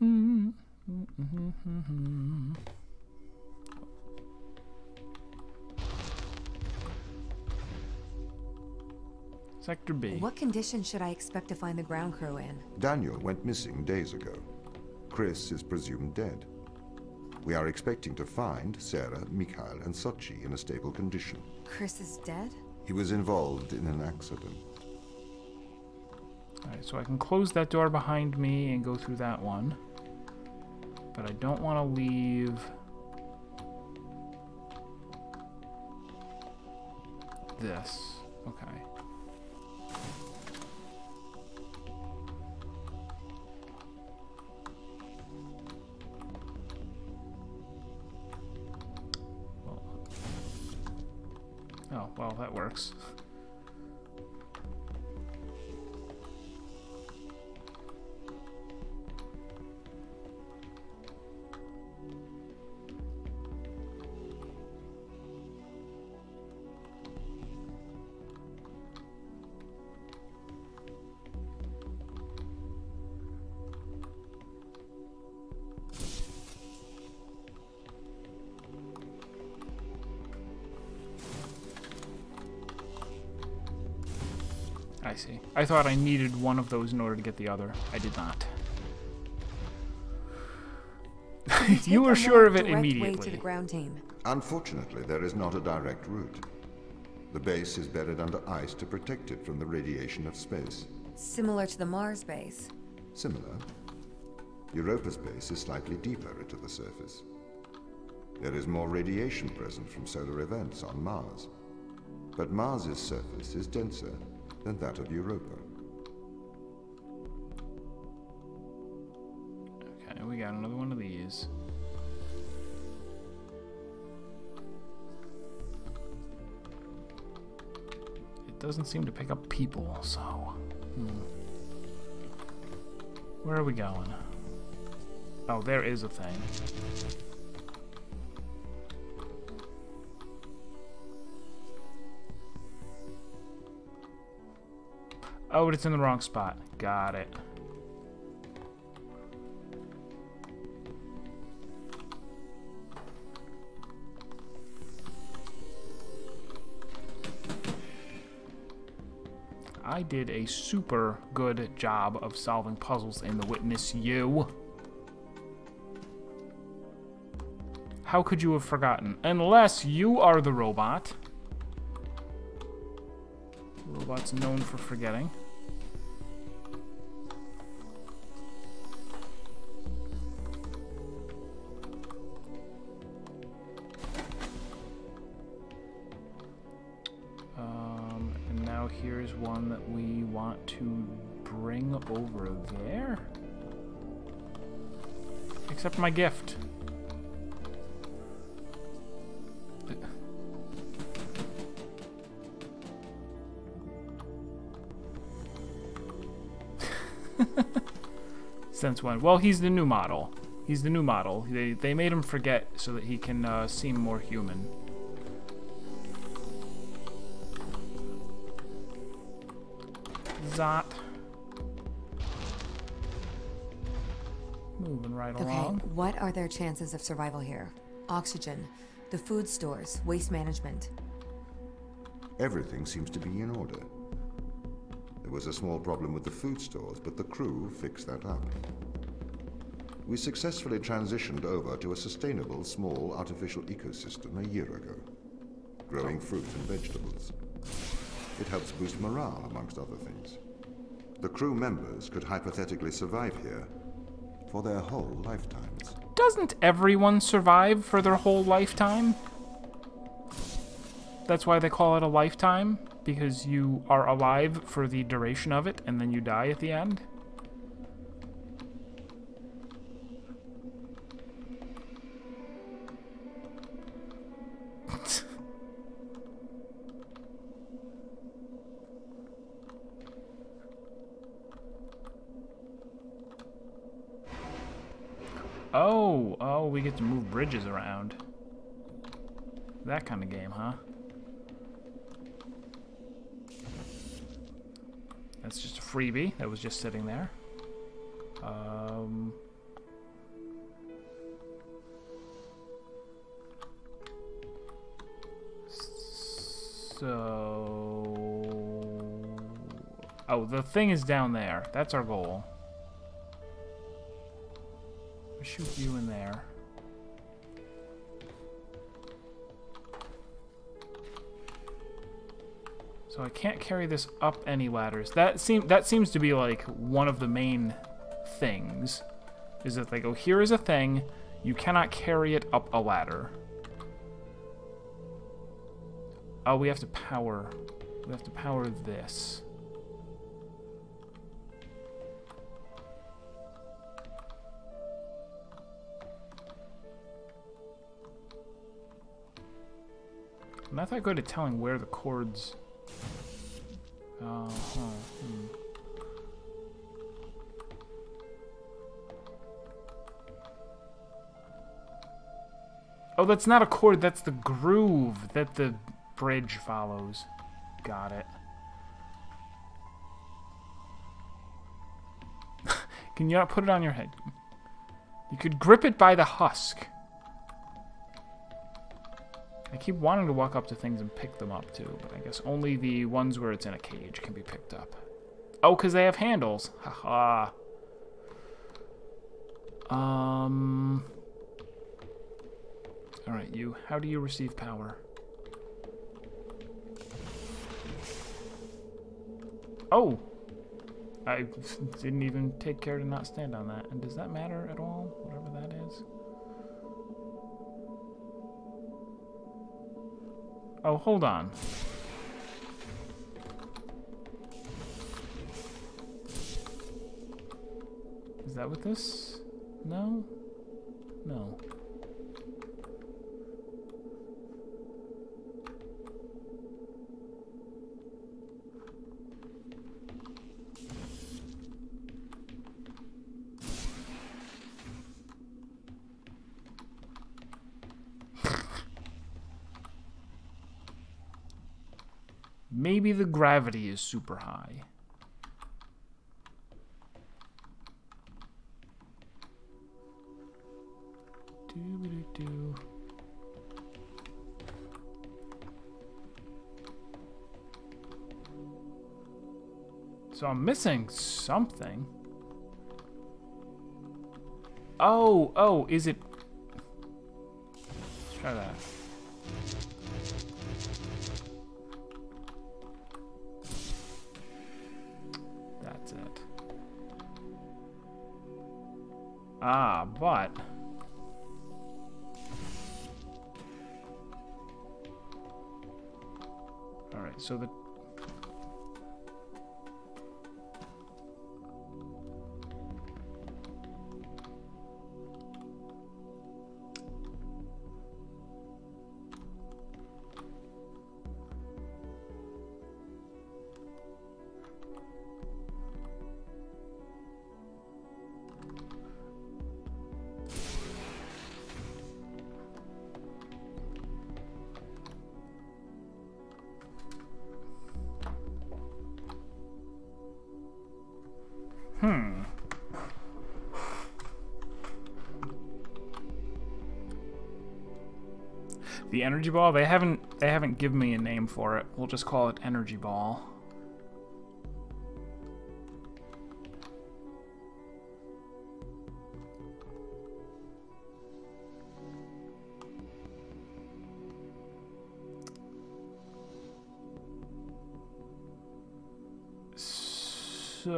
Mm-hmm. Sector B. What condition should I expect to find the ground crew in? Daniel went missing days ago. Chris is presumed dead. We are expecting to find Sarah, Mikhail, and Sochi in a stable condition. Chris is dead? He was involved in an accident. Alright, so I can close that door behind me and go through that one. But I don't want to leave... This. Okay. Oh, well, that works. I thought I needed one of those in order to get the other. I did not. you Take were sure of it direct Way to immediately. the ground team. Unfortunately, there is not a direct route. The base is buried under ice to protect it from the radiation of space. Similar to the Mars base. Similar. Europa's base is slightly deeper into the surface. There is more radiation present from solar events on Mars. But Mars's surface is denser than that of Europa. Okay, we got another one of these. It doesn't seem to pick up people, so. hmm. Where are we going? Oh, there is a thing. Oh, but it's in the wrong spot. Got it. I did a super good job of solving puzzles in The Witness U. How could you have forgotten? Unless you are the robot. Robot's known for forgetting. Um, and now here's one that we want to bring over there. Accept my gift. Since when? Well, he's the new model. He's the new model. They, they made him forget so that he can uh, seem more human. Zot. Moving right Okay, along. what are their chances of survival here? Oxygen, the food stores, waste management. Everything seems to be in order. There was a small problem with the food stores, but the crew fixed that up. We successfully transitioned over to a sustainable, small, artificial ecosystem a year ago, growing fruit and vegetables. It helps boost morale, amongst other things. The crew members could hypothetically survive here for their whole lifetimes. Doesn't everyone survive for their whole lifetime? That's why they call it a lifetime, because you are alive for the duration of it, and then you die at the end. Oh, oh, we get to move bridges around. That kind of game, huh? That's just a freebie that was just sitting there. Um. So. Oh, the thing is down there. That's our goal. i Shoot you in there. So I can't carry this up any ladders. That seem that seems to be like one of the main things. Is that they oh, go, here is a thing, you cannot carry it up a ladder. Oh, we have to power. We have to power this. I'm not that good at telling where the cords. Oh, huh, hmm. Oh, that's not a chord. that's the groove that the bridge follows. Got it. Can you not put it on your head? You could grip it by the husk. I keep wanting to walk up to things and pick them up too, but I guess only the ones where it's in a cage can be picked up. Oh, because they have handles. Haha. Um. Alright, you. How do you receive power? Oh! I didn't even take care to not stand on that. And does that matter at all? Whatever that is. Oh, hold on. Is that what this? No? No. Maybe the gravity is super high. So I'm missing something. Oh, oh, is it... Let's try that. Ah, but... Alright, so the... energy ball, they haven't they haven't given me a name for it. We'll just call it energy ball. So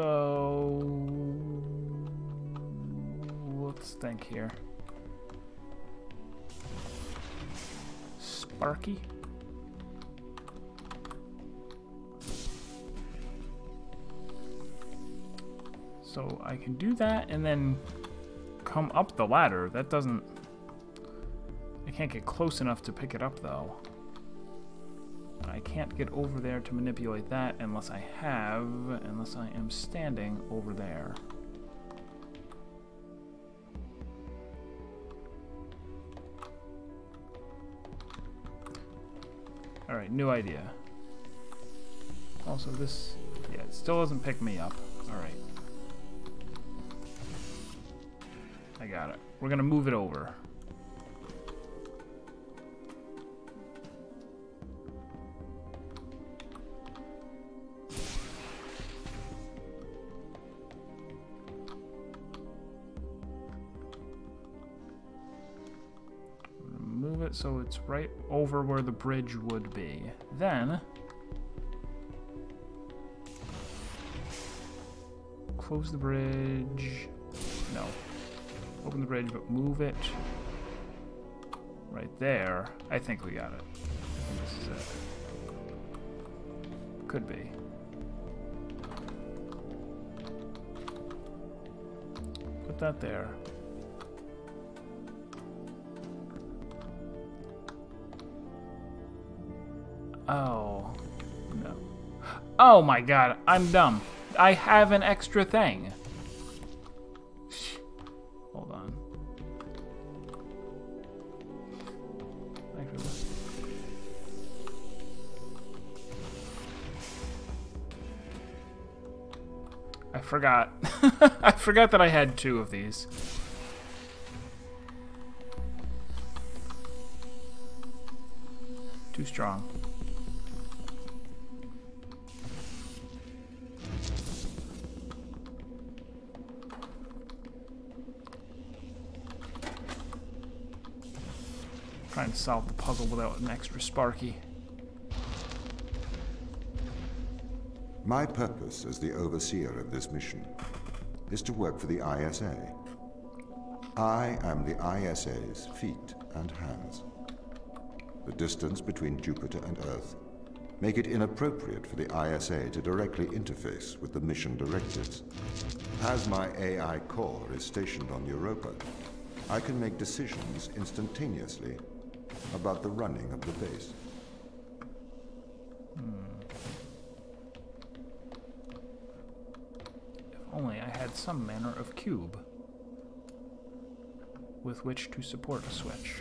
let's think here. Sparky. So I can do that and then come up the ladder. That doesn't... I can't get close enough to pick it up though. I can't get over there to manipulate that unless I have, unless I am standing over there. Alright, new idea. Also, this... Yeah, it still doesn't pick me up. Alright. I got it. We're gonna move it over. So it's right over where the bridge would be. Then, close the bridge. No. Open the bridge, but move it right there. I think we got it. This is it. Could be. Put that there. Oh. No. Oh my god, I'm dumb. I have an extra thing. Hold on. I forgot. I forgot that I had two of these. Too strong. And solve the puzzle without an extra Sparky. My purpose as the overseer of this mission is to work for the ISA. I am the ISA's feet and hands. The distance between Jupiter and Earth make it inappropriate for the ISA to directly interface with the mission directives. As my AI core is stationed on Europa, I can make decisions instantaneously about the running of the base. Hmm. If only I had some manner of cube with which to support a switch.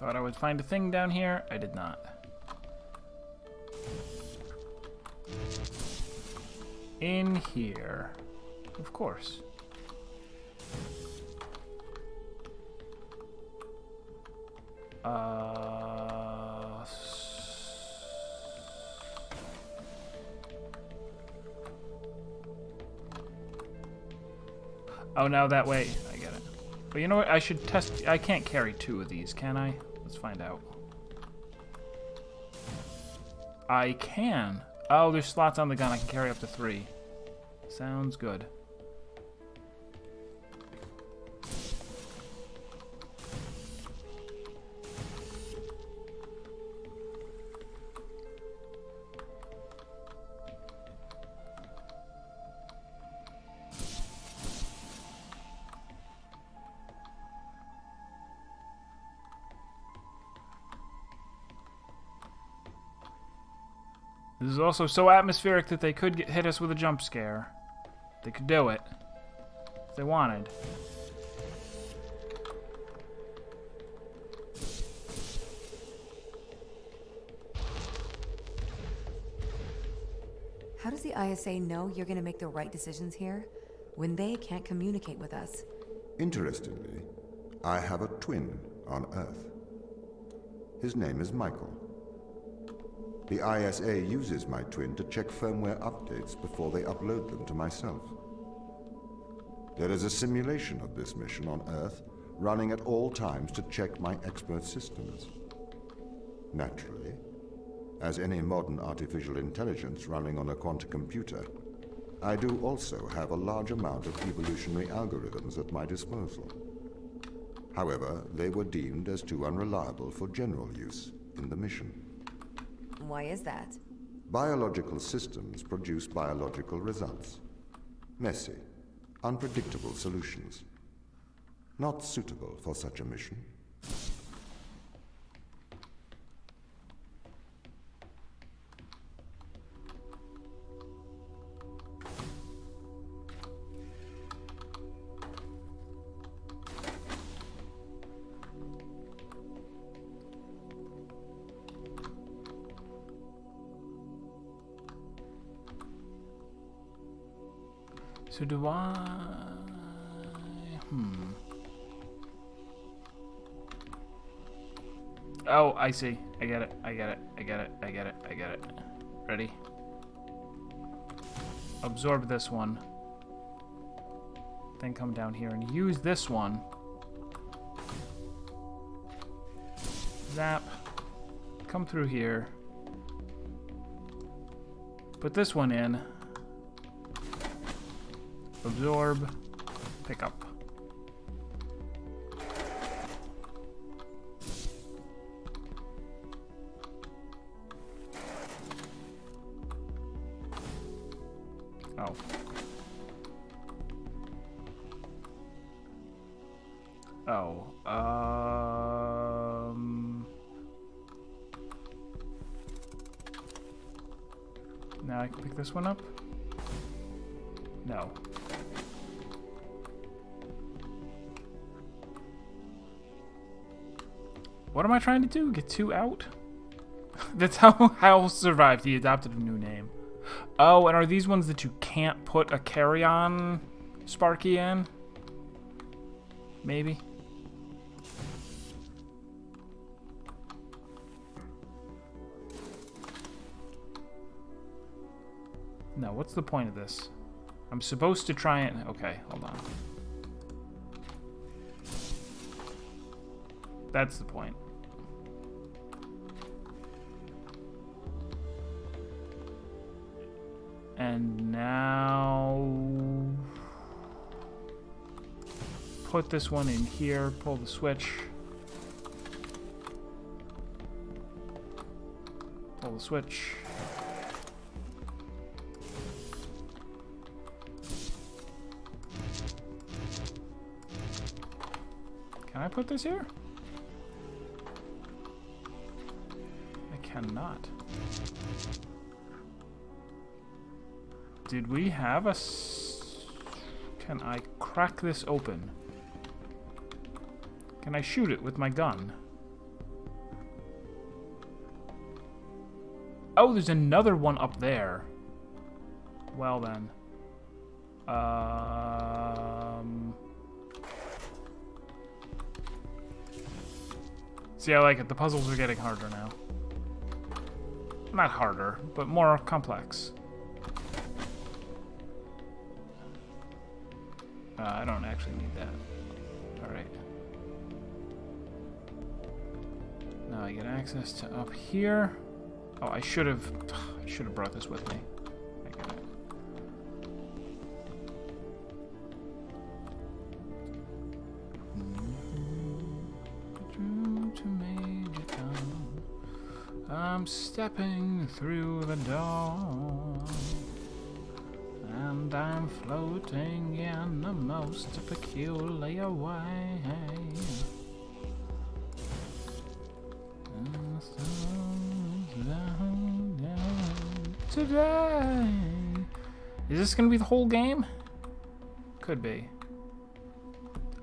Thought I would find a thing down here. I did not. In here. Of course. Uh... Oh, now that way. I get it. But you know what? I should test. I can't carry two of these, can I? Let's find out. I can. Oh, there's slots on the gun. I can carry up to three. Sounds good. This also so atmospheric that they could get, hit us with a jump scare. They could do it. If they wanted. How does the ISA know you're gonna make the right decisions here when they can't communicate with us? Interestingly, I have a twin on Earth. His name is Michael. The ISA uses my twin to check firmware updates before they upload them to myself. There is a simulation of this mission on Earth running at all times to check my expert systems. Naturally, as any modern artificial intelligence running on a quantum computer, I do also have a large amount of evolutionary algorithms at my disposal. However, they were deemed as too unreliable for general use in the mission. Why is that? Biological systems produce biological results. Messy, unpredictable solutions. Not suitable for such a mission. Do I... Hmm. Oh, I see. I get it. I get it. I get it. I get it. I get it. Ready? Absorb this one. Then come down here and use this one. Zap. Come through here. Put this one in. Absorb. Pick up. Oh. Oh. Um. Now I can pick this one up? No. What am I trying to do? Get two out? That's how Hal survived. He adopted a new name. Oh, and are these ones that you can't put a carry-on Sparky in? Maybe. No, what's the point of this? I'm supposed to try and... Okay, hold on. That's the point. And now put this one in here, pull the switch. Pull the switch. Can I put this here? Cannot. Did we have a... Can I crack this open? Can I shoot it with my gun? Oh, there's another one up there. Well then. Um... See, I like it. The puzzles are getting harder now. Not harder, but more complex. Uh, I don't actually need that. Alright. Now I get access to up here. Oh, I should have... I should have brought this with me. I'm stepping through the door. And I'm floating in the most peculiar way. Today. Is this gonna be the whole game? Could be.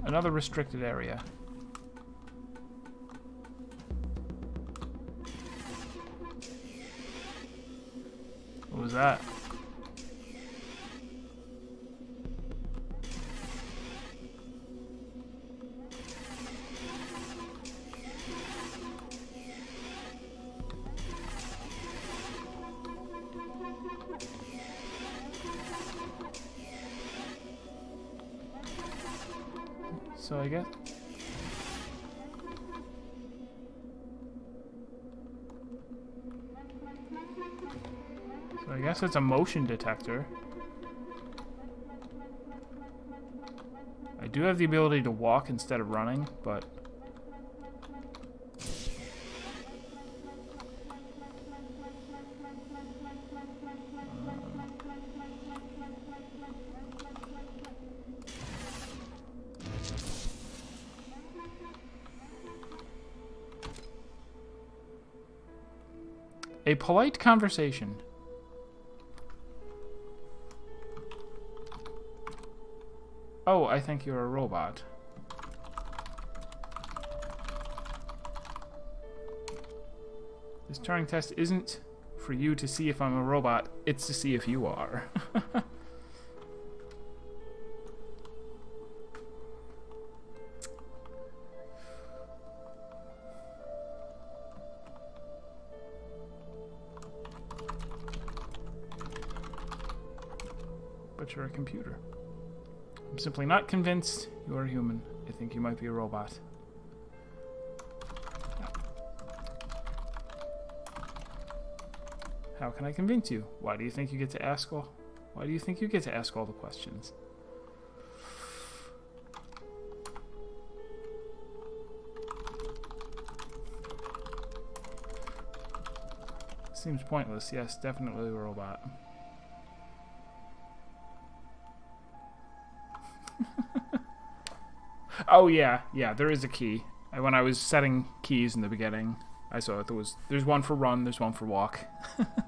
Another restricted area. That? Guess it's a motion detector. I do have the ability to walk instead of running, but... A polite conversation. Oh, I think you're a robot. This Turing test isn't for you to see if I'm a robot, it's to see if you are. simply not convinced you are human. I think you might be a robot. How can I convince you? Why do you think you get to ask all? Why do you think you get to ask all the questions? Seems pointless. Yes, definitely a robot. Oh yeah, yeah. There is a key. When I was setting keys in the beginning, I saw it. There was there's one for run. There's one for walk.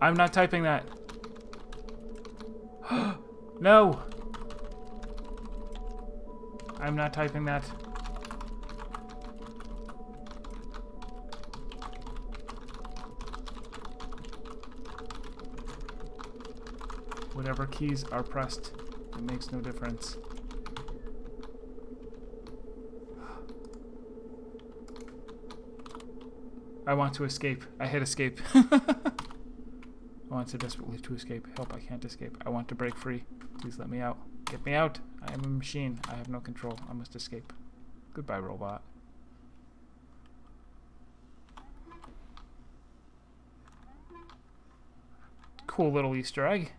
I'm not typing that. no! I'm not typing that. Whatever keys are pressed, it makes no difference. I want to escape. I hit escape. Want so desperately to escape. Help, I can't escape. I want to break free. Please let me out. Get me out. I am a machine. I have no control. I must escape. Goodbye, robot. Cool little Easter egg.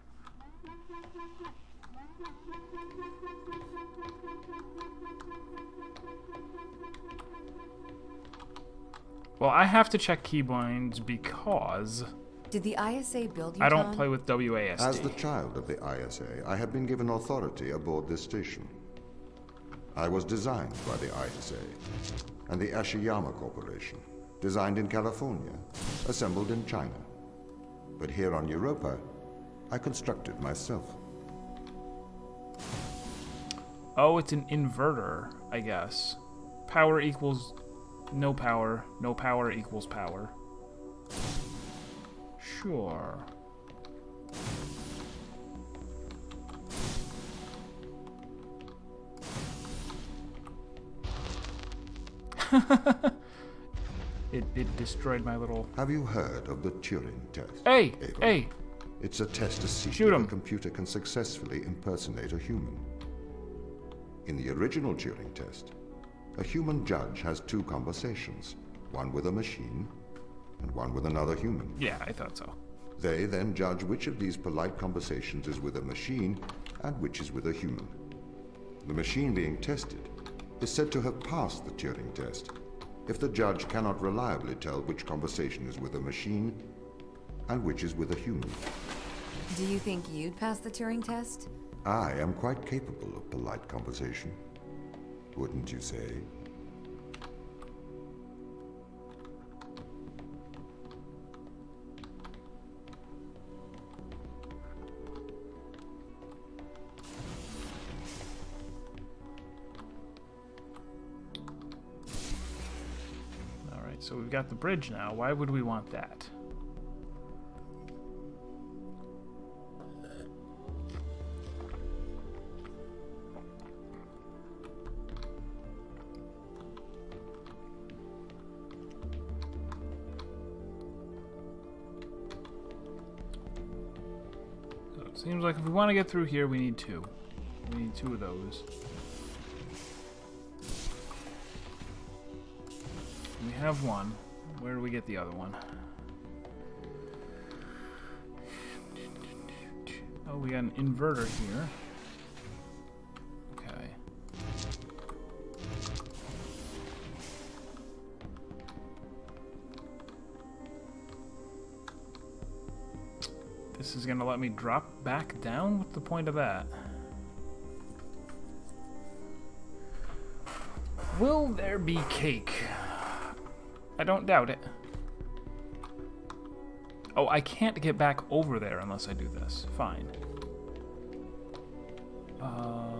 Well, I have to check keybinds because... Did the ISA build you, I don't Tom? play with WASD. As the child of the ISA, I have been given authority aboard this station. I was designed by the ISA and the Ashiyama Corporation, designed in California, assembled in China. But here on Europa, I constructed myself. Oh, it's an inverter, I guess. Power equals no power. No power equals power. Sure. it, it destroyed my little... Have you heard of the Turing test? Hey! Ava? Hey! It's a test to see Shoot if 'em. a computer can successfully impersonate a human. In the original Turing test, a human judge has two conversations, one with a machine and one with another human. Yeah, I thought so. They then judge which of these polite conversations is with a machine and which is with a human. The machine being tested is said to have passed the Turing test if the judge cannot reliably tell which conversation is with a machine and which is with a human. Do you think you'd pass the Turing test? I am quite capable of polite conversation. Wouldn't you say? Got the bridge now. Why would we want that? So it seems like if we want to get through here, we need two. We need two of those. We have one. Where do we get the other one? Oh, we got an inverter here. Okay. This is gonna let me drop back down? What's the point of that? Will there be cake? I don't doubt it. Oh, I can't get back over there unless I do this. Fine. Um.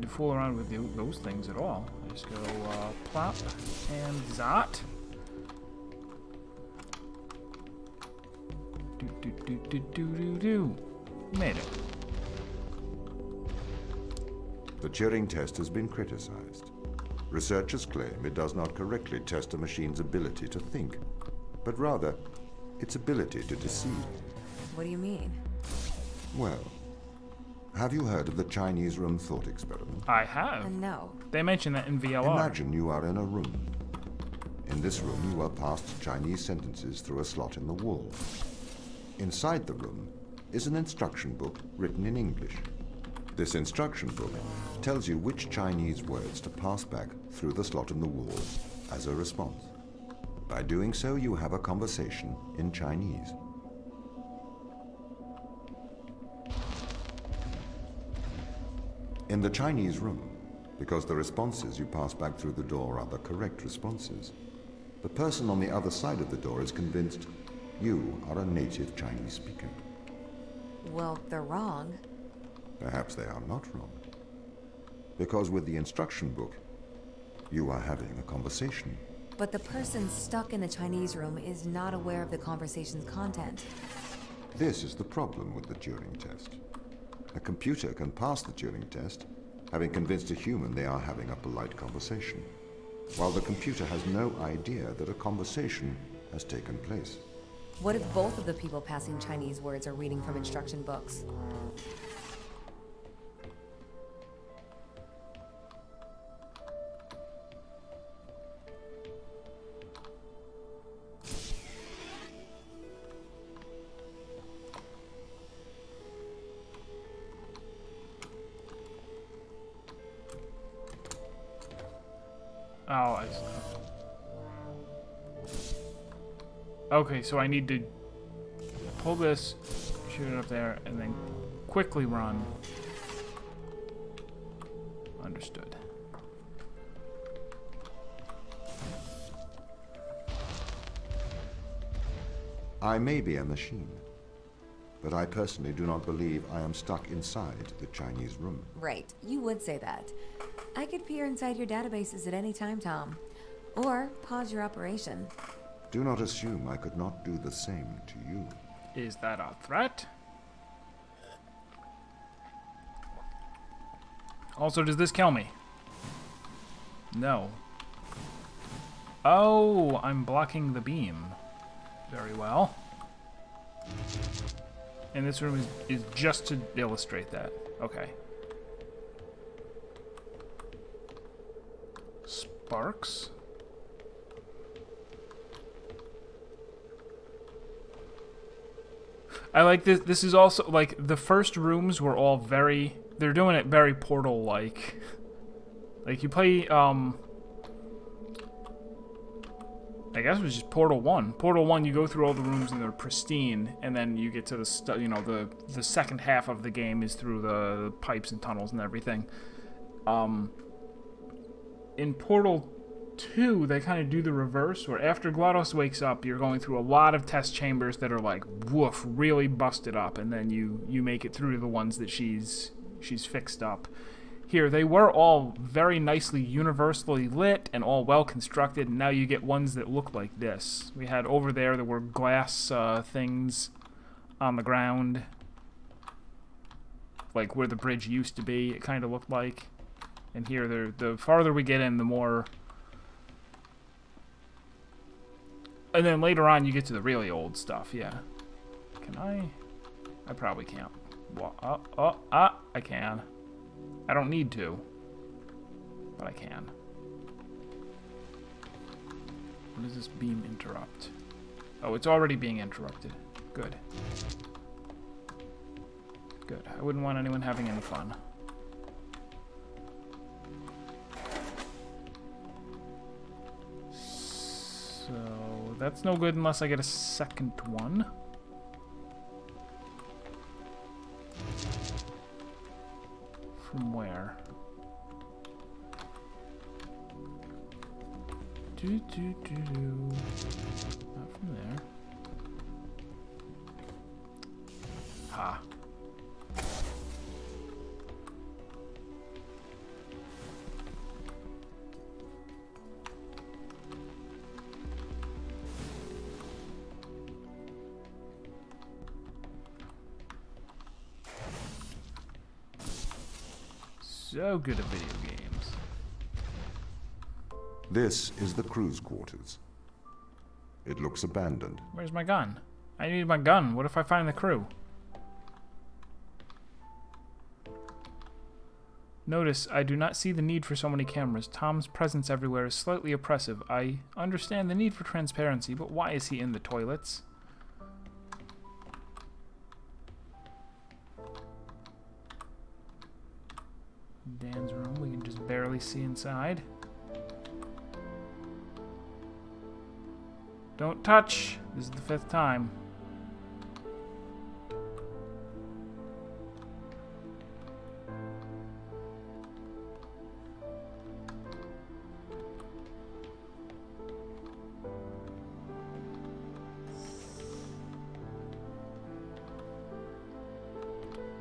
Need to fool around with the, those things at all. I just go uh, plop and zot. Do do do do do do do. Made it. The Turing test has been criticized. Researchers claim it does not correctly test a machine's ability to think, but rather its ability to deceive. What do you mean? Well, have you heard of the Chinese room thought experiment? I have. Uh, no. They mentioned that in VLR. Imagine you are in a room. In this room, you are passed Chinese sentences through a slot in the wall. Inside the room is an instruction book written in English. This instruction book tells you which Chinese words to pass back through the slot in the wall as a response. By doing so, you have a conversation in Chinese. In the Chinese room, because the responses you pass back through the door are the correct responses, the person on the other side of the door is convinced you are a native Chinese speaker. Well, they're wrong. Perhaps they are not wrong. Because with the instruction book, you are having a conversation. But the person stuck in the Chinese room is not aware of the conversation's content. This is the problem with the Turing test. A computer can pass the Turing test, having convinced a human they are having a polite conversation, while the computer has no idea that a conversation has taken place. What if both of the people passing Chinese words are reading from instruction books? Okay, so I need to pull this, shoot it up there, and then quickly run. Understood. I may be a machine, but I personally do not believe I am stuck inside the Chinese room. Right, you would say that. I could peer inside your databases at any time, Tom. Or pause your operation. Do not assume I could not do the same to you. Is that a threat? Also, does this kill me? No. Oh, I'm blocking the beam. Very well. And this room is, is just to illustrate that. Okay. Sparks? I like this. This is also like the first rooms were all very. They're doing it very Portal like. Like you play. um I guess it was just Portal One. Portal One, you go through all the rooms and they're pristine, and then you get to the you know the the second half of the game is through the, the pipes and tunnels and everything. Um, in Portal 2, they kind of do the reverse, where after GLaDOS wakes up, you're going through a lot of test chambers that are like, woof, really busted up, and then you, you make it through to the ones that she's she's fixed up. Here, they were all very nicely universally lit and all well constructed, and now you get ones that look like this. We had over there, there were glass uh, things on the ground, like where the bridge used to be, it kind of looked like. And here, the the farther we get in, the more. And then later on, you get to the really old stuff. Yeah. Can I? I probably can't. Well, oh, oh, ah, I can. I don't need to, but I can. What does this beam interrupt? Oh, it's already being interrupted. Good. Good. I wouldn't want anyone having any fun. That's no good unless I get a second one. From where? Do do do do. Not from there. Ah. So good at video games. This is the crew's quarters. It looks abandoned. Where's my gun? I need my gun. What if I find the crew? Notice, I do not see the need for so many cameras. Tom's presence everywhere is slightly oppressive. I understand the need for transparency, but why is he in the toilets? See inside. Don't touch! This is the fifth time.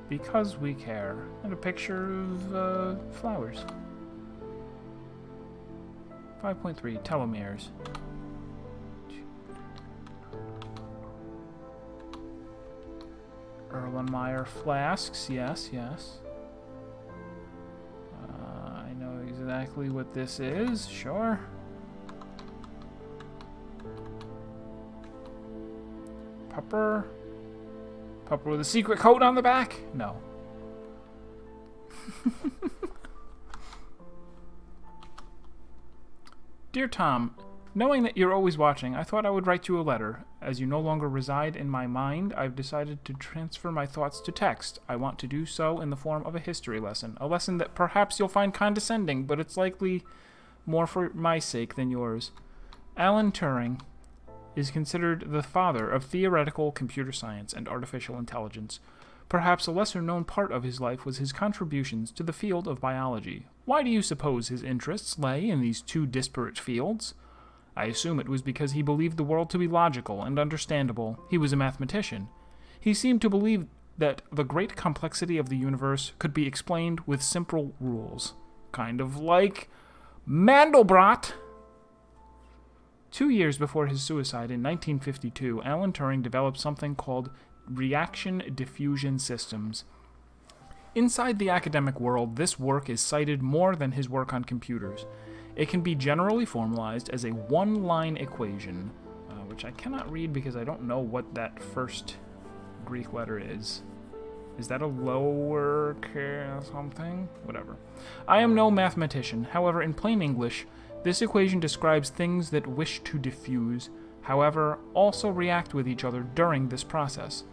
Because we care. And a picture of uh, flowers. 5.3 telomeres. Erlenmeyer flasks, yes, yes. Uh, I know exactly what this is, sure. Pupper. Pupper with a secret coat on the back? No. Dear Tom, knowing that you're always watching, I thought I would write you a letter. As you no longer reside in my mind, I've decided to transfer my thoughts to text. I want to do so in the form of a history lesson. A lesson that perhaps you'll find condescending, but it's likely more for my sake than yours. Alan Turing is considered the father of theoretical computer science and artificial intelligence. Perhaps a lesser known part of his life was his contributions to the field of biology. Why do you suppose his interests lay in these two disparate fields? I assume it was because he believed the world to be logical and understandable. He was a mathematician. He seemed to believe that the great complexity of the universe could be explained with simple rules. Kind of like Mandelbrot. Two years before his suicide in 1952, Alan Turing developed something called reaction diffusion systems. Inside the academic world, this work is cited more than his work on computers. It can be generally formalized as a one line equation, uh, which I cannot read because I don't know what that first Greek letter is. Is that a lower something? Whatever. I am no mathematician. However, in plain English, this equation describes things that wish to diffuse, however, also react with each other during this process.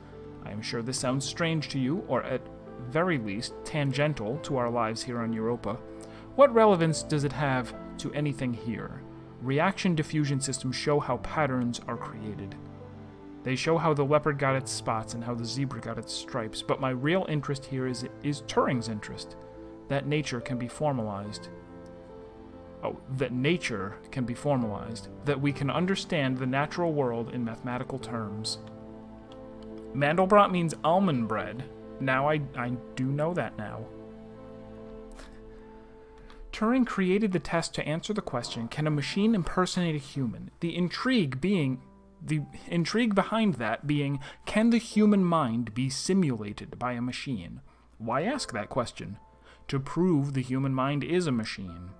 I am sure this sounds strange to you, or at very least tangential to our lives here on Europa. What relevance does it have to anything here? Reaction diffusion systems show how patterns are created. They show how the leopard got its spots and how the zebra got its stripes, but my real interest here is, is Turing's interest that nature can be formalized oh, that nature can be formalized, that we can understand the natural world in mathematical terms. Mandelbrot means almond bread. Now I, I do know that now. Turing created the test to answer the question, can a machine impersonate a human? The intrigue being the intrigue behind that being, can the human mind be simulated by a machine? Why ask that question? To prove the human mind is a machine.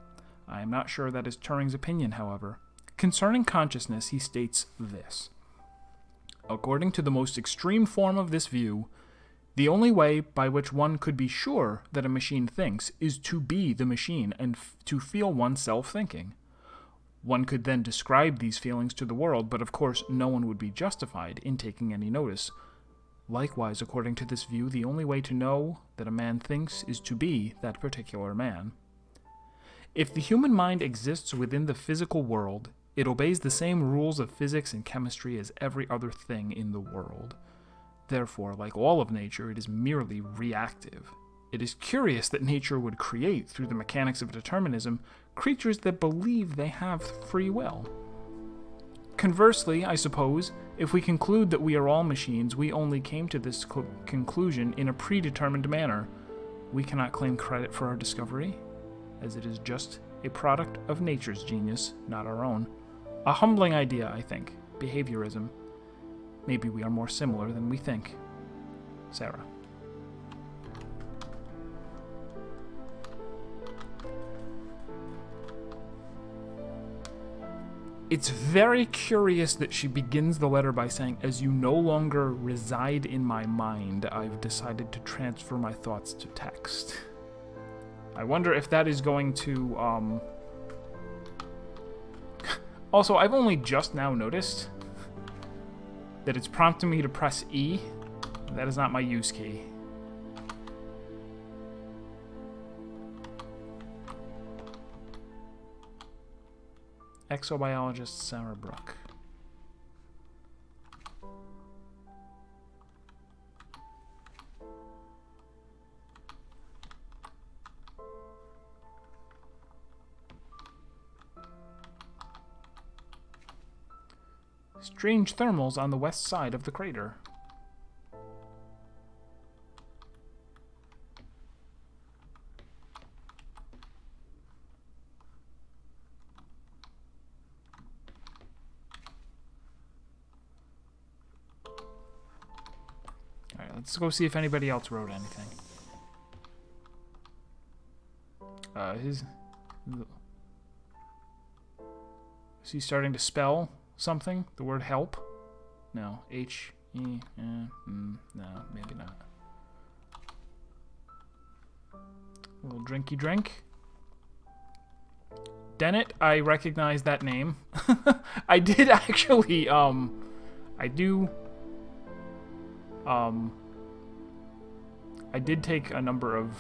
I am not sure that is Turing's opinion, however. Concerning consciousness, he states this According to the most extreme form of this view, the only way by which one could be sure that a machine thinks is to be the machine and to feel oneself thinking. One could then describe these feelings to the world, but of course no one would be justified in taking any notice. Likewise, according to this view, the only way to know that a man thinks is to be that particular man. If the human mind exists within the physical world, it obeys the same rules of physics and chemistry as every other thing in the world. Therefore, like all of nature, it is merely reactive. It is curious that nature would create, through the mechanics of determinism, creatures that believe they have free will. Conversely, I suppose, if we conclude that we are all machines, we only came to this co conclusion in a predetermined manner. We cannot claim credit for our discovery, as it is just a product of nature's genius, not our own. A humbling idea, I think. Behaviorism. Maybe we are more similar than we think. Sarah. It's very curious that she begins the letter by saying, As you no longer reside in my mind, I've decided to transfer my thoughts to text. I wonder if that is going to um, also, I've only just now noticed that it's prompting me to press E. That is not my use key. Exobiologist Sarah Brook. Strange thermals on the west side of the crater. Alright, let's go see if anybody else wrote anything. Uh, his... Is he starting to spell something? The word help? No. H E eh, mm, no, maybe not. A little drinky drink. Dennett, I recognize that name. I did actually, um, I do, um, I did take a number of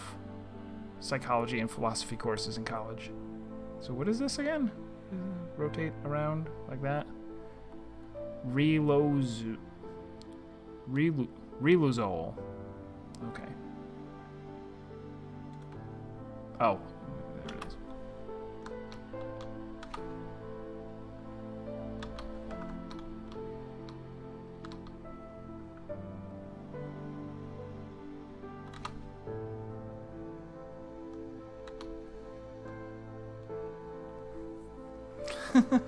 psychology and philosophy courses in college. So what is this again? Rotate around like that. Reloz... Relu Reluzole. Okay. Oh, there it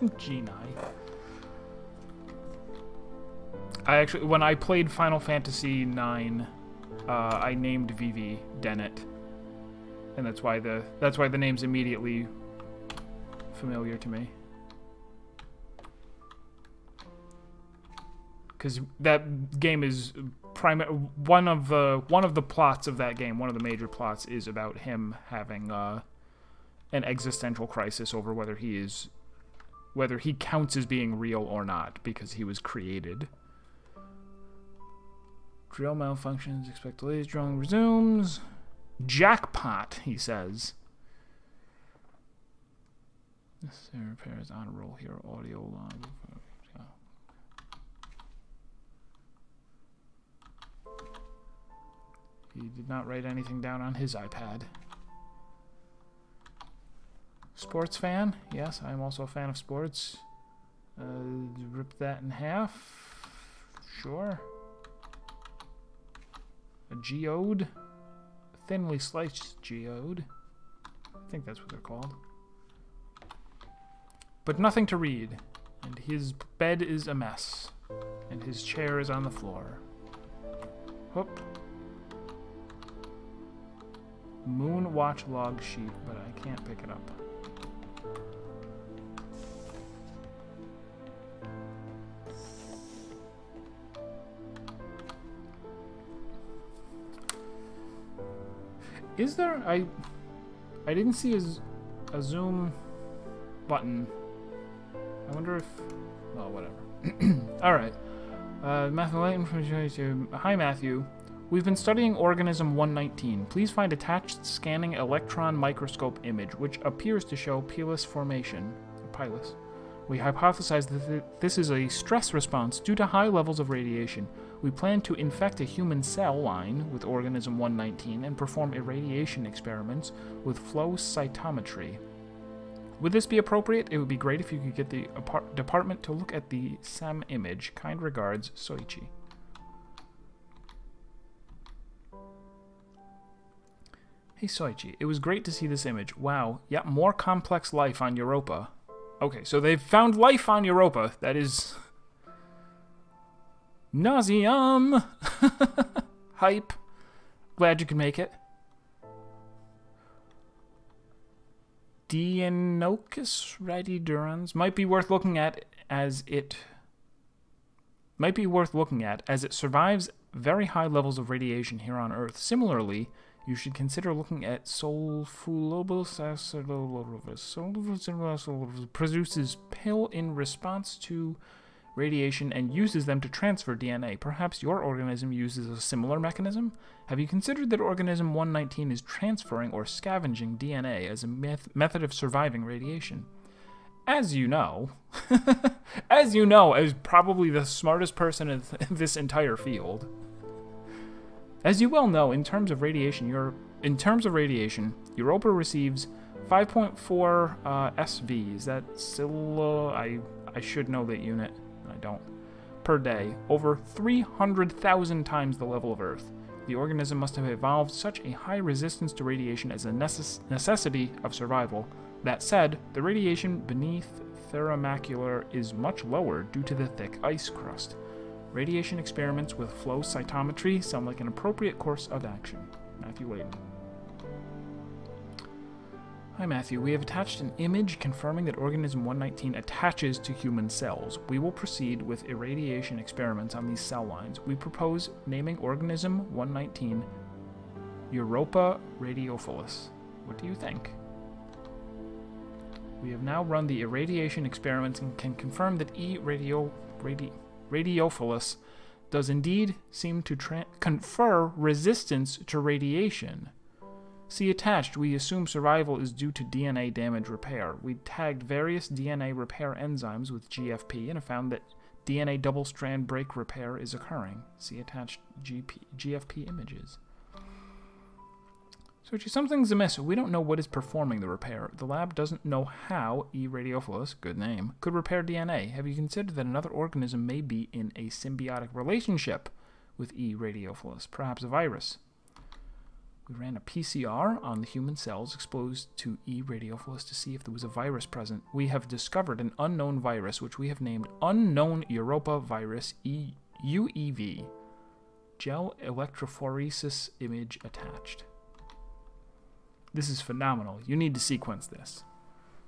is. Genii. I actually, when I played Final Fantasy IX, uh, I named Vivi Dennett, and that's why the that's why the name's immediately familiar to me. Because that game is prime one of the one of the plots of that game. One of the major plots is about him having uh, an existential crisis over whether he is whether he counts as being real or not because he was created. Drill malfunctions, expect delays, drilling resumes. Jackpot, he says. Necessary repairs on a roll here, audio log. He did not write anything down on his iPad. Sports fan? Yes, I'm also a fan of sports. Uh, rip that in half. Sure. A geode? Thinly sliced geode. I think that's what they're called. But nothing to read. And his bed is a mess. And his chair is on the floor. Whoop. Moon watch log sheet, but I can't pick it up. Is there? I I didn't see a, a zoom button. I wonder if... Oh, whatever. Alright. Uh, Matthew, Hi, Matthew. We've been studying organism 119. Please find attached scanning electron microscope image, which appears to show pilus formation. Pilus. We hypothesize that this is a stress response due to high levels of radiation. We plan to infect a human cell line with organism 119 and perform irradiation experiments with flow cytometry. Would this be appropriate? It would be great if you could get the department to look at the SEM image. Kind regards, Soichi. Hey Soichi, it was great to see this image. Wow, yeah, more complex life on Europa. Okay, so they've found life on Europa. That is... Nauseum! Hype. Glad you can make it. Deinococcus radiodurans might be worth looking at as it might be worth looking at as it survives very high levels of radiation here on Earth. Similarly, you should consider looking at Sulfolobus produces pili in response to radiation and uses them to transfer DNA. Perhaps your organism uses a similar mechanism? Have you considered that organism 119 is transferring or scavenging DNA as a meth method of surviving radiation? As you know, as you know, as probably the smartest person in this entire field, as you well know, in terms of radiation, your in terms of radiation, Europa receives 5.4 uh, SVs. That's still I I should know that unit. I don't. Per day, over 300,000 times the level of Earth. The organism must have evolved such a high resistance to radiation as a necess necessity of survival. That said, the radiation beneath Thera Macula is much lower due to the thick ice crust. Radiation experiments with flow cytometry sound like an appropriate course of action. Matthew Layton. Hi Matthew, we have attached an image confirming that organism 119 attaches to human cells. We will proceed with irradiation experiments on these cell lines. We propose naming organism 119 Europa radiophilus. What do you think? We have now run the irradiation experiments and can confirm that E radio, radi, radiophilus does indeed seem to confer resistance to radiation. See attached, we assume survival is due to DNA damage repair. We tagged various DNA repair enzymes with GFP and have found that DNA double strand break repair is occurring. See attached GP, GFP images. So something's amiss. We don't know what is performing the repair. The lab doesn't know how E. radiophilus, good name, could repair DNA. Have you considered that another organism may be in a symbiotic relationship with E. radiophilus, perhaps a virus? We ran a PCR on the human cells exposed to E. radiophilus to see if there was a virus present. We have discovered an unknown virus, which we have named Unknown Europa Virus e UEV. Gel electrophoresis image attached. This is phenomenal. You need to sequence this.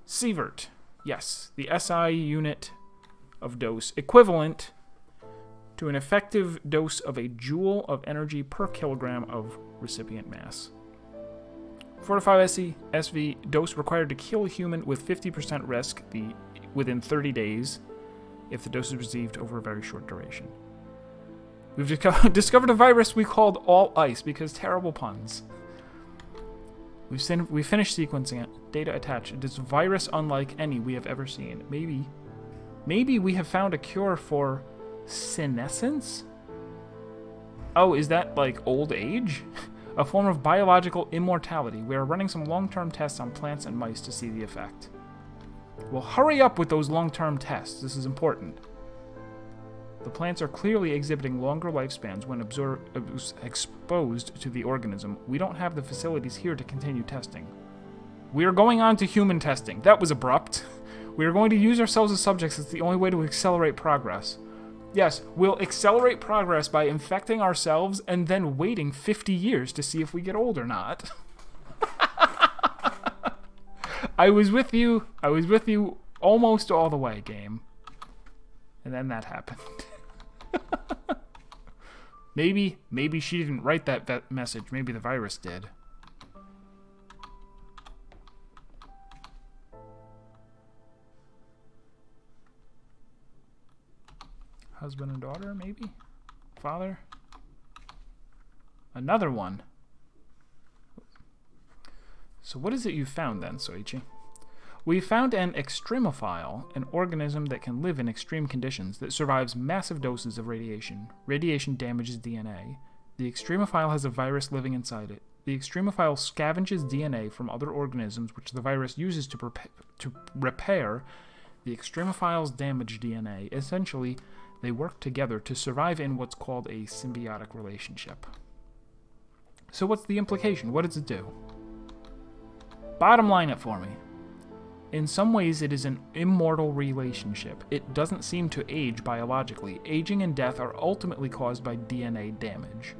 Sievert. Yes, the SI unit of dose equivalent to an effective dose of a joule of energy per kilogram of recipient mass. 45 SC SV dose required to kill a human with 50% risk the, within 30 days if the dose is received over a very short duration. We've discovered a virus we called All Ice because terrible puns. We've, seen, we finished sequencing it. Data attached. It is virus unlike any we have ever seen. Maybe, maybe we have found a cure for senescence? Oh, is that like old age? a form of biological immortality. We are running some long-term tests on plants and mice to see the effect. Well, hurry up with those long-term tests. This is important. The plants are clearly exhibiting longer lifespans when exposed to the organism. We don't have the facilities here to continue testing. We are going on to human testing. That was abrupt. We are going to use ourselves as subjects. It's the only way to accelerate progress. Yes, we'll accelerate progress by infecting ourselves and then waiting 50 years to see if we get old or not. I was with you. I was with you almost all the way, game. And then that happened. maybe, maybe she didn't write that, that message. Maybe the virus did. Husband and daughter, maybe? Father? Another one. So what is it you found then, Soichi? We found an extremophile, an organism that can live in extreme conditions that survives massive doses of radiation. Radiation damages DNA. The extremophile has a virus living inside it. The extremophile scavenges DNA from other organisms, which the virus uses to, to repair the extremophile's damaged DNA. Essentially, they work together to survive in what's called a symbiotic relationship. So what's the implication? What does it do? Bottom line it for me. In some ways, it is an immortal relationship. It doesn't seem to age biologically. Aging and death are ultimately caused by DNA damage.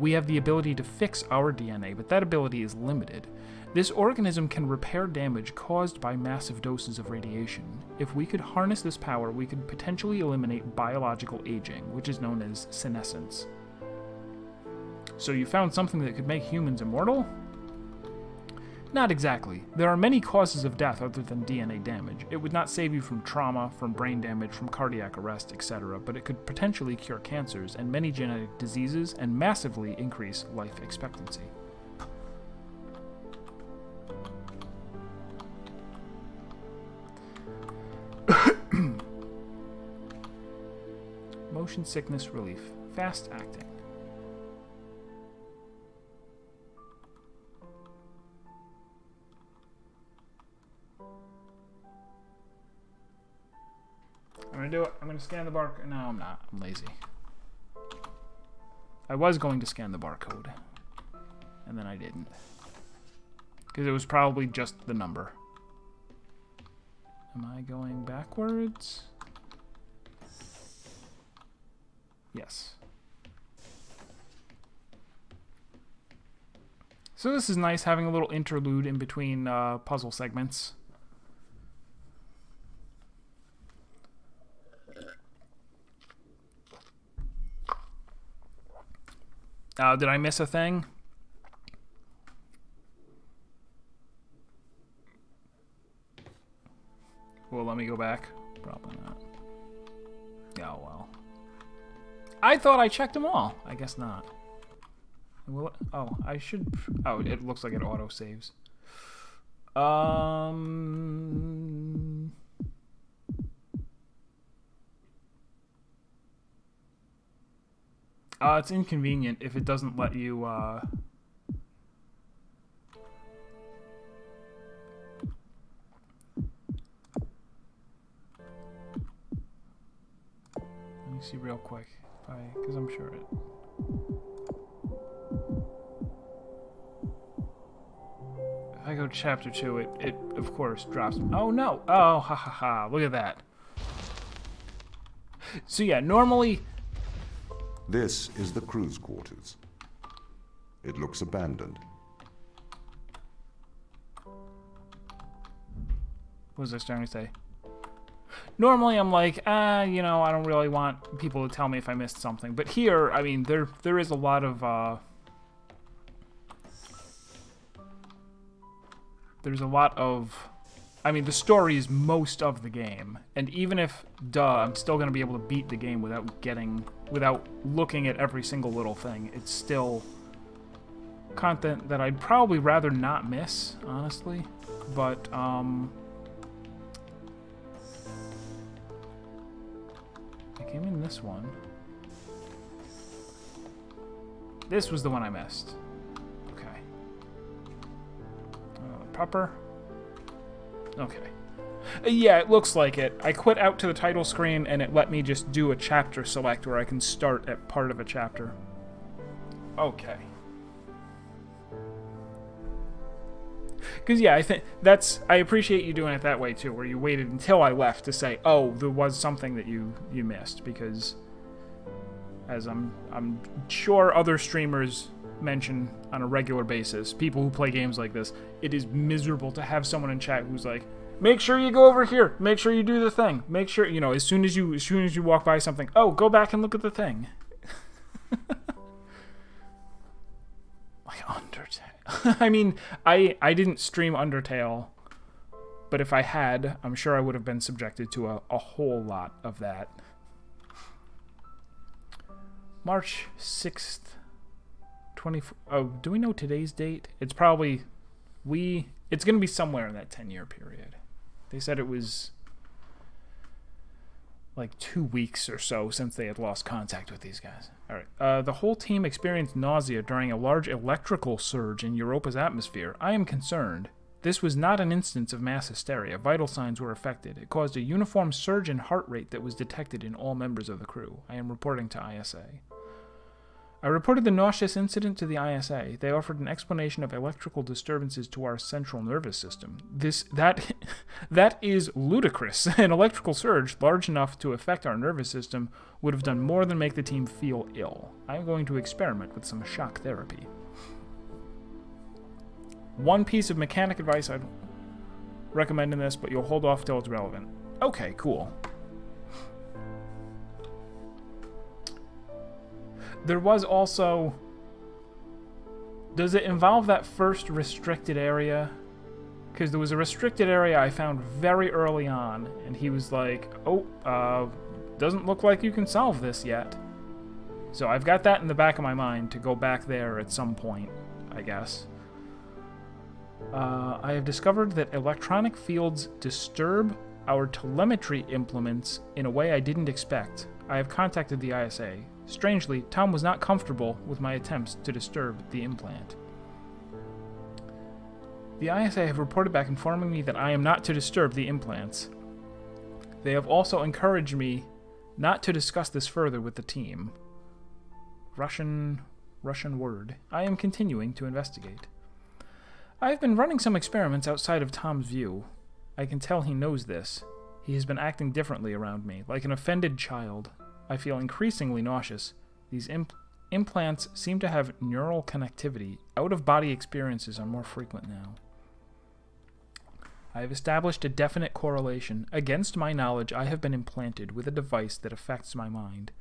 We have the ability to fix our DNA, but that ability is limited. This organism can repair damage caused by massive doses of radiation. If we could harness this power, we could potentially eliminate biological aging, which is known as senescence. So you found something that could make humans immortal? Not exactly. There are many causes of death other than DNA damage. It would not save you from trauma, from brain damage, from cardiac arrest, etc., but it could potentially cure cancers and many genetic diseases and massively increase life expectancy. Motion sickness relief. Fast acting. I'm gonna do it. I'm gonna scan the barcode. No, I'm not. I'm lazy. I was going to scan the barcode. And then I didn't. Because it was probably just the number. Am I going backwards? Yes. So this is nice having a little interlude in between uh, puzzle segments. Uh, did I miss a thing? Well, let me go back. Probably not. Oh, well. I thought I checked them all. I guess not. Will it, oh, I should... Oh, it looks like it auto-saves. Um... Uh, it's inconvenient if it doesn't let you, uh... Let me see real quick, because I'm sure it... If I go chapter 2, it, it, of course, drops... Oh, no! Oh, ha ha ha, look at that. So yeah, normally This is the crew's quarters. It looks abandoned. What was I starting to say? Normally, I'm like, ah, you know, I don't really want people to tell me if I missed something. But here, I mean, there there is a lot of uh, there's a lot of, I mean, the story is most of the game, and even if, duh, I'm still gonna be able to beat the game without getting, without looking at every single little thing. It's still content that I'd probably rather not miss, honestly. But um. I came in this one. This was the one I missed. Okay. Uh, proper. Okay. Uh, Yeah, it looks like it. I quit out to the title screen and it let me just do a chapter select where I can start at part of a chapter. Okay. Because yeah, I think that's I appreciate you doing it that way too, where you waited until I left to say, "Oh, there was something that you you missed," because as I'm I'm sure other streamers mention on a regular basis, people who play games like this, it is miserable to have someone in chat who's like, "Make sure you go over here. Make sure you do the thing. Make sure you know as soon as you as soon as you walk by something, oh, go back and look at the thing." like Undertale. I mean, I I didn't stream Undertale, but if I had, I'm sure I would have been subjected to a, a whole lot of that. March 6th, 20 Oh, do we know today's date? It's probably we it's going to be somewhere in that 10-year period. They said it was like two weeks or so since they had lost contact with these guys. All right. Uh, the whole team experienced nausea during a large electrical surge in Europa's atmosphere. I am concerned. This was not an instance of mass hysteria. Vital signs were affected. It caused a uniform surge in heart rate that was detected in all members of the crew. I am reporting to ISA. I reported the nauseous incident to the ISA. They offered an explanation of electrical disturbances to our central nervous system. This that that is ludicrous. An electrical surge large enough to affect our nervous system would have done more than make the team feel ill. I'm going to experiment with some shock therapy. One piece of mechanic advice I'd recommend in this, but you'll hold off till it's relevant. Okay, cool. There was also... Does it involve that first restricted area? Because there was a restricted area I found very early on, and he was like, oh, uh, doesn't look like you can solve this yet. So I've got that in the back of my mind to go back there at some point, I guess. Uh, I have discovered that electronic fields disturb our telemetry implements in a way I didn't expect. I have contacted the ISA. Strangely, Tom was not comfortable with my attempts to disturb the implant. The ISA have reported back informing me that I am not to disturb the implants. They have also encouraged me not to discuss this further with the team. Russian Russian word. I am continuing to investigate. I have been running some experiments outside of Tom's view. I can tell he knows this. He has been acting differently around me, like an offended child. I feel increasingly nauseous. These imp implants seem to have neural connectivity. Out-of-body experiences are more frequent now. I have established a definite correlation. Against my knowledge, I have been implanted with a device that affects my mind.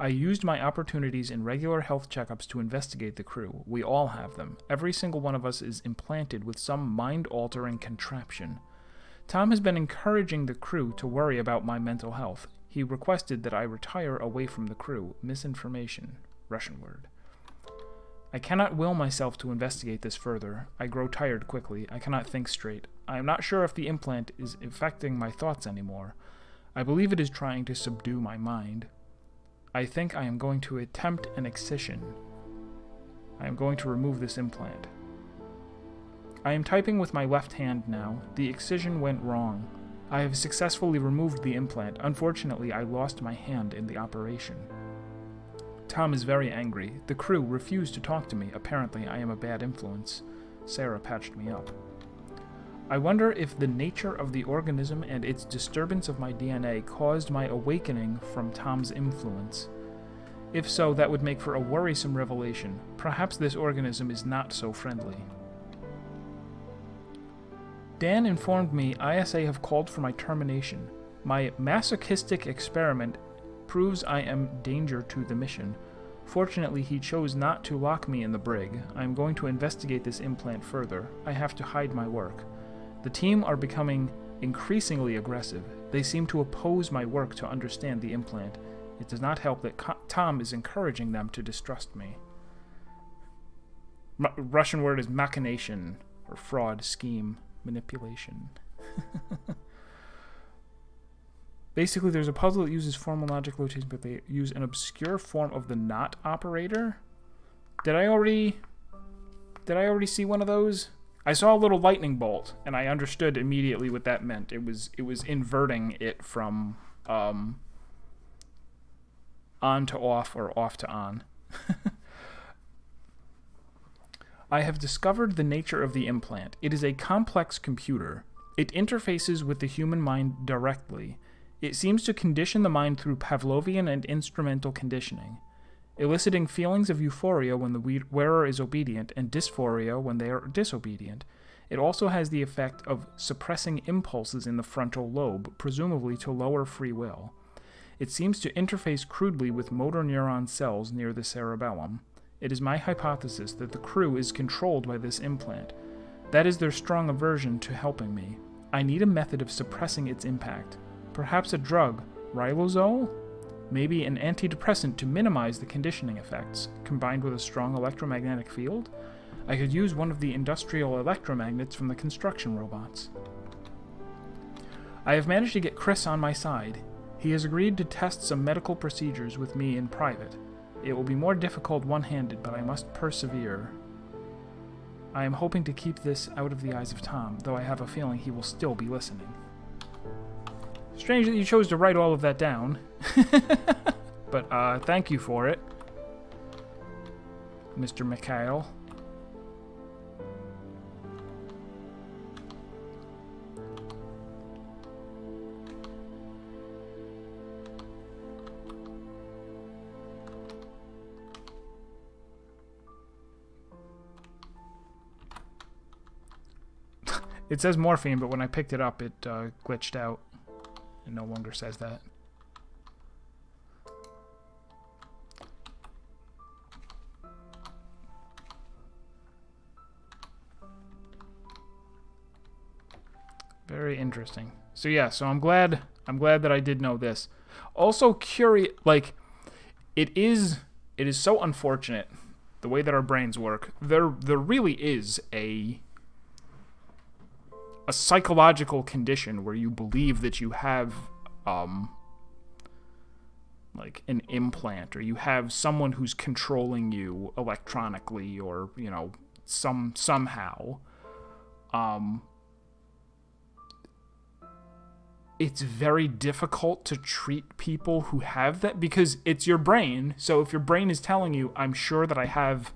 I used my opportunities in regular health checkups to investigate the crew. We all have them. Every single one of us is implanted with some mind altering contraption. Tom has been encouraging the crew to worry about my mental health. He requested that I retire away from the crew. Misinformation. Russian word. I cannot will myself to investigate this further. I grow tired quickly. I cannot think straight. I am not sure if the implant is affecting my thoughts anymore. I believe it is trying to subdue my mind. I think I am going to attempt an excision. I am going to remove this implant. I am typing with my left hand now. The excision went wrong. I have successfully removed the implant. Unfortunately, I lost my hand in the operation. Tom is very angry. The crew refused to talk to me. Apparently, I am a bad influence. Sarah patched me up. I wonder if the nature of the organism and its disturbance of my DNA caused my awakening from Tom's influence. If so, that would make for a worrisome revelation. Perhaps this organism is not so friendly. Dan informed me ISA have called for my termination. My masochistic experiment proves I am danger to the mission. Fortunately, he chose not to lock me in the brig. I am going to investigate this implant further. I have to hide my work. The team are becoming increasingly aggressive. They seem to oppose my work to understand the implant. It does not help that Tom is encouraging them to distrust me. M Russian word is machination, or fraud, scheme, manipulation. Basically, there's a puzzle that uses formal logic routines, but they use an obscure form of the not operator. Did I already... Did I already see one of those? I saw a little lightning bolt, and I understood immediately what that meant. It was it was inverting it from um, on to off or off to on. I have discovered the nature of the implant. It is a complex computer. It interfaces with the human mind directly. It seems to condition the mind through Pavlovian and instrumental conditioning eliciting feelings of euphoria when the wearer is obedient and dysphoria when they are disobedient. It also has the effect of suppressing impulses in the frontal lobe, presumably to lower free will. It seems to interface crudely with motor neuron cells near the cerebellum. It is my hypothesis that the crew is controlled by this implant. That is their strong aversion to helping me. I need a method of suppressing its impact. Perhaps a drug, riluzole? maybe an antidepressant to minimize the conditioning effects, combined with a strong electromagnetic field? I could use one of the industrial electromagnets from the construction robots. I have managed to get Chris on my side. He has agreed to test some medical procedures with me in private. It will be more difficult one-handed, but I must persevere. I am hoping to keep this out of the eyes of Tom, though I have a feeling he will still be listening. Strange that you chose to write all of that down. but uh, thank you for it. Mr. Mikhail. It says morphine, but when I picked it up, it uh, glitched out. It no longer says that. Very interesting. So yeah, so I'm glad I'm glad that I did know this. Also curious like it is it is so unfortunate the way that our brains work. There there really is a a psychological condition where you believe that you have um like an implant or you have someone who's controlling you electronically or you know some somehow um it's very difficult to treat people who have that because it's your brain. So if your brain is telling you i'm sure that i have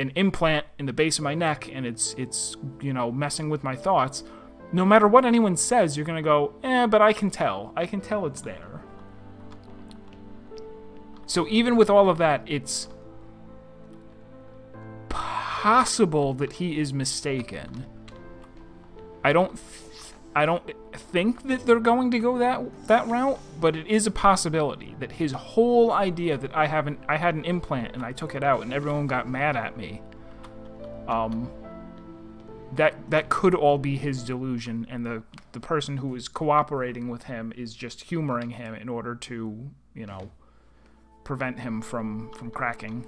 an implant in the base of my neck and it's it's you know messing with my thoughts no matter what anyone says, you're gonna go, eh, but I can tell. I can tell it's there. So even with all of that, it's possible that he is mistaken. I don't I don't think that they're going to go that that route, but it is a possibility that his whole idea that I haven't I had an implant and I took it out and everyone got mad at me. Um that that could all be his delusion and the the person who is cooperating with him is just humoring him in order to you know prevent him from from cracking